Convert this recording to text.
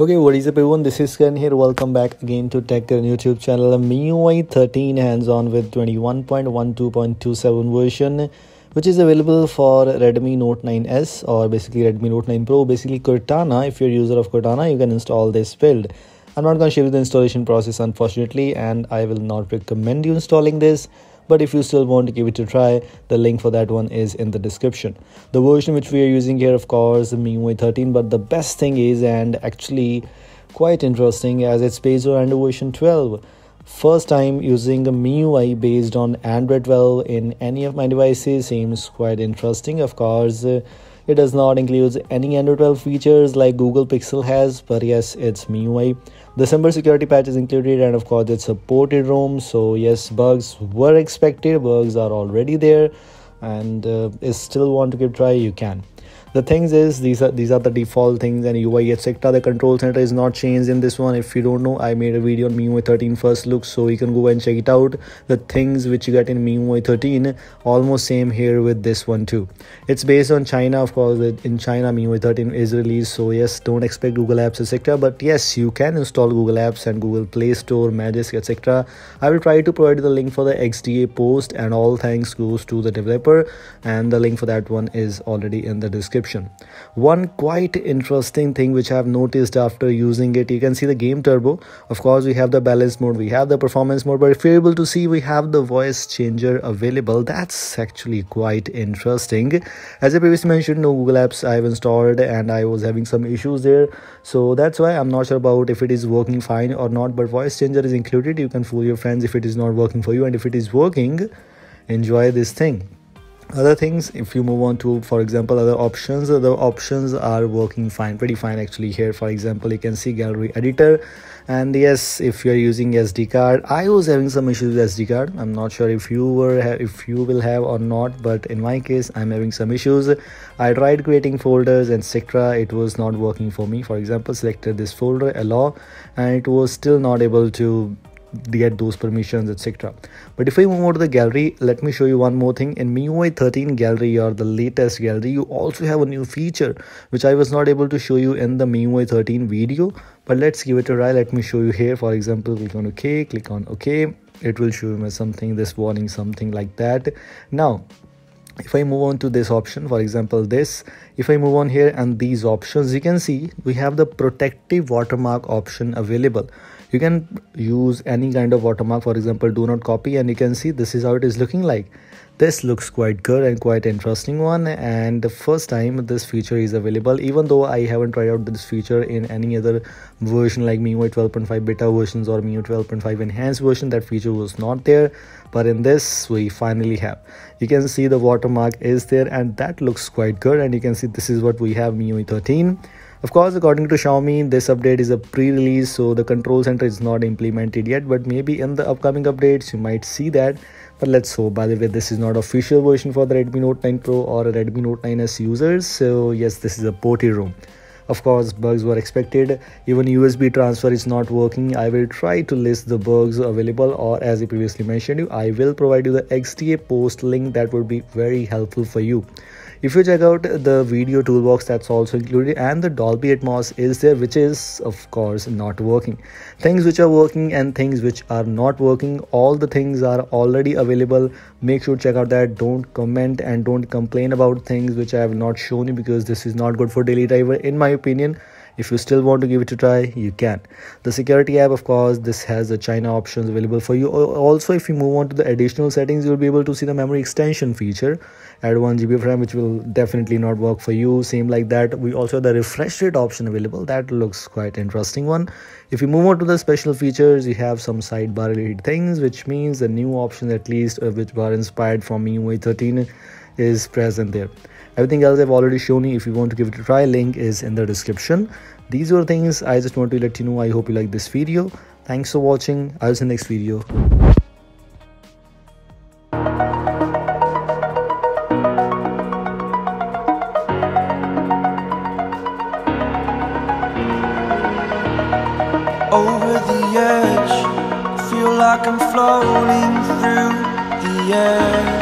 Okay, what is up everyone? This is Karan here. Welcome back again to Tech Karan YouTube channel. MIUI 13 hands-on with 21.12.27 version which is available for Redmi Note 9s or basically Redmi Note 9 Pro. Basically Curtana, if you're a user of Curtana, you can install this build. I'm not going to show you the installation process unfortunately and I will not recommend you installing this but if you still want to give it a try the link for that one is in the description. The version which we are using here of course the MIUI 13 but the best thing is and actually quite interesting as it's based on Android version 12 first time using a MIUI based on Android 12 in any of my devices seems quite interesting of course it does not include any Android 12 features like Google Pixel has, but yes, it's MIUI. December security patch is included and of course it's supported ROM. So yes, bugs were expected, bugs are already there and uh, if still want to give try, you can the things is these are these are the default things and UI etc. The control center is not changed in this one. If you don't know, I made a video on MIUI 13 first look, so you can go and check it out. The things which you get in MIUI 13 almost same here with this one too. It's based on China, of course. In China, MIUI 13 is released, so yes, don't expect Google Apps etc. But yes, you can install Google Apps and Google Play Store, Magisk etc. I will try to provide the link for the XDA post, and all thanks goes to the developer, and the link for that one is already in the description description. One quite interesting thing which i have noticed after using it you can see the game turbo. Of course we have the balance mode we have the performance mode but if you're able to see we have the voice changer available. That's actually quite interesting. As i previously mentioned no google apps i have installed and i was having some issues there. So that's why i'm not sure about if it is working fine or not but voice changer is included. You can fool your friends if it is not working for you and if it is working enjoy this thing other things if you move on to for example other options the options are working fine pretty fine actually here. For example you can see gallery editor. And yes if you're using sd card i was having some issues with sd card. I'm not sure if you were if you will have or not but in my case i'm having some issues. I tried creating folders and etc it was not working for me. For example selected this folder allow and it was still not able to get those permissions etc but if i move on to the gallery let me show you one more thing. In MIUI 13 gallery or the latest gallery you also have a new feature which i was not able to show you in the MIUI 13 video. But let's give it a try. Let me show you here. For example click on ok click on ok it will show me something this warning something like that. Now if i move on to this option for example this if i move on here and these options you can see we have the protective watermark option available you can use any kind of watermark for example do not copy and you can see this is how it is looking like. This looks quite good and quite interesting one and the first time this feature is available even though i haven't tried out this feature in any other version like MIUI 12.5 beta versions or MIUI 12.5 enhanced version that feature was not there. But in this we finally have. You can see the watermark is there and that looks quite good and you can see this is what we have MIUI 13 of course, according to Xiaomi, this update is a pre-release, so the control center is not implemented yet, but maybe in the upcoming updates, you might see that. But let's hope. By the way, this is not official version for the Redmi Note 9 Pro or Redmi Note 9s users. So yes, this is a ported ROM. Of course, bugs were expected. Even USB transfer is not working. I will try to list the bugs available or as I previously mentioned you, I will provide you the XDA post link that would be very helpful for you if you check out the video toolbox that's also included and the dolby atmos is there which is of course not working. Things which are working and things which are not working all the things are already available. Make sure to check out that. Don't comment and don't complain about things which i have not shown you because this is not good for daily driver in my opinion if you still want to give it a try you can. The security app of course this has the china options available for you. Also if you move on to the additional settings you'll be able to see the memory extension feature. Add 1 gb of ram which will definitely not work for you. Same like that we also have the refresh rate option available. That looks quite interesting one. If you move on to the special features you have some sidebar related things which means the new options at least uh, which were inspired from MIUI 13 is present there. Everything else i've already shown you. If you want to give it a try link is in the description. These were things i just want to let you know. I hope you like this video. Thanks for watching. I'll see you next video. Over the edge feel like i'm floating through the air